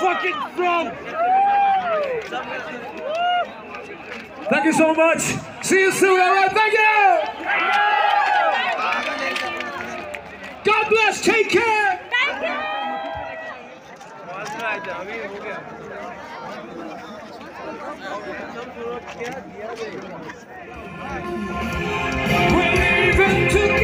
fucking from. Thank you so much. See you soon, alright? Thank you! God bless, take care! Thank you! We're leaving together.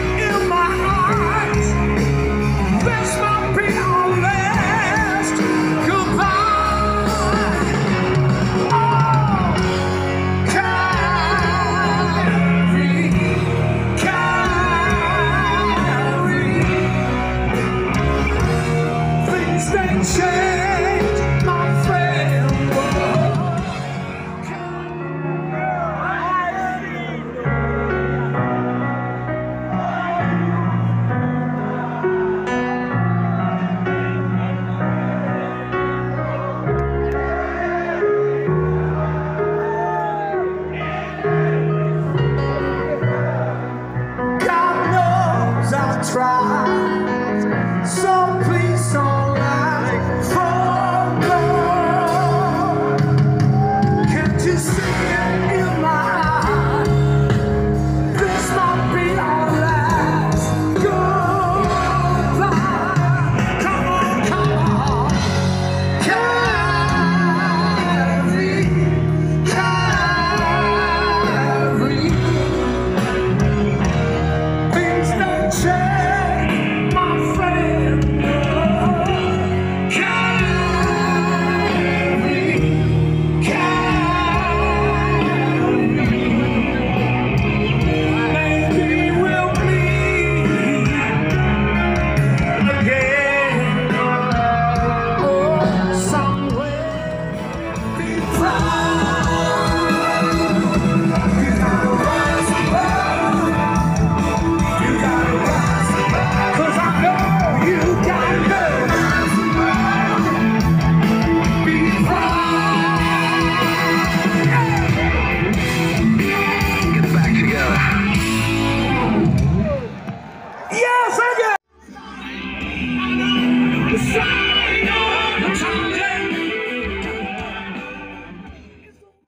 God